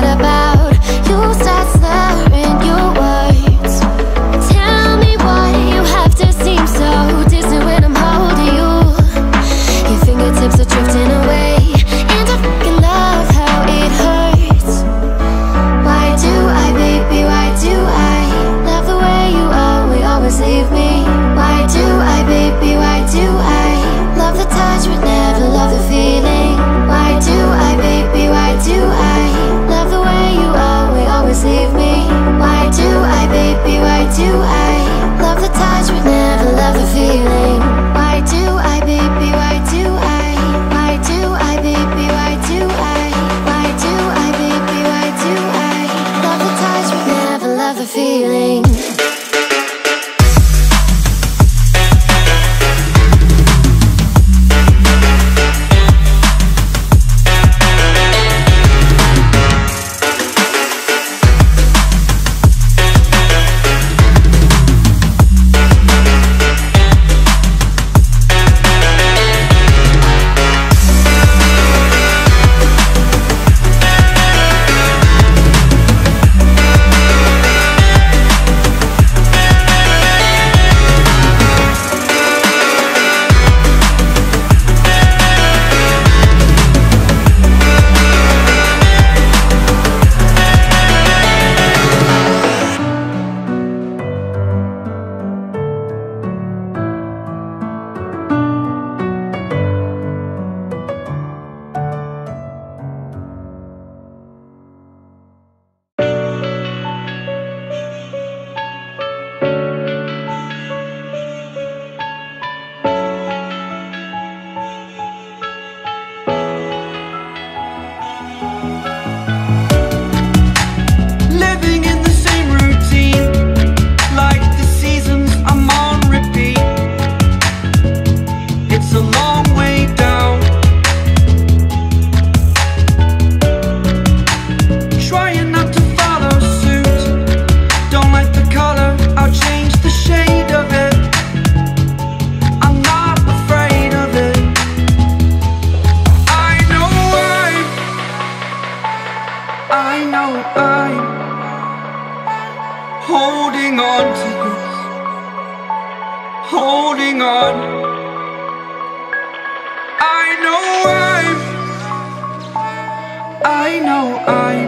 Bada. feeling. I'm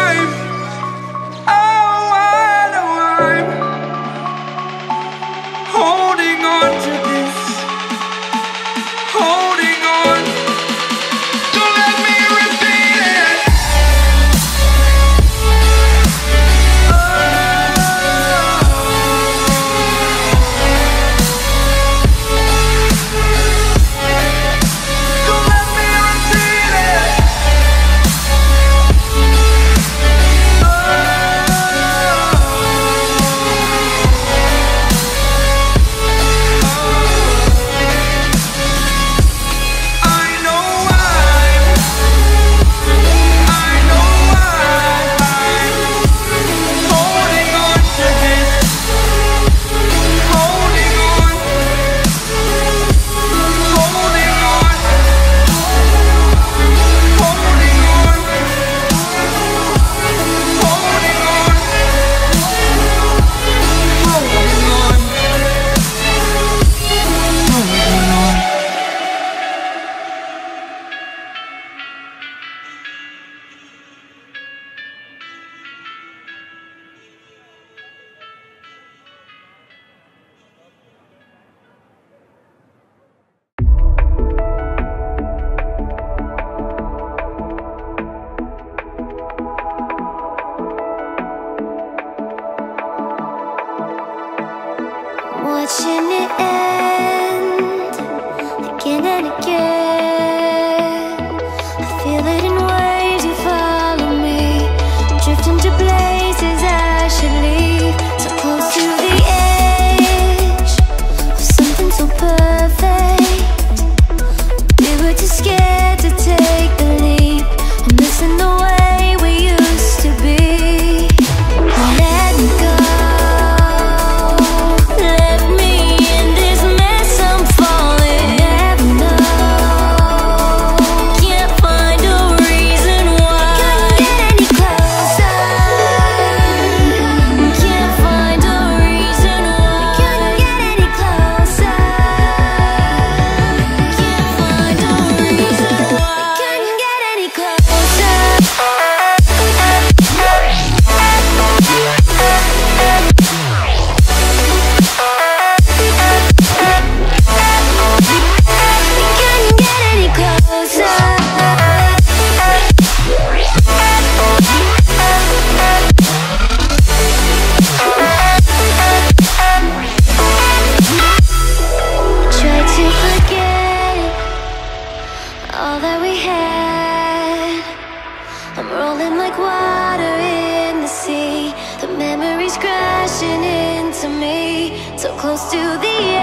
close to the edge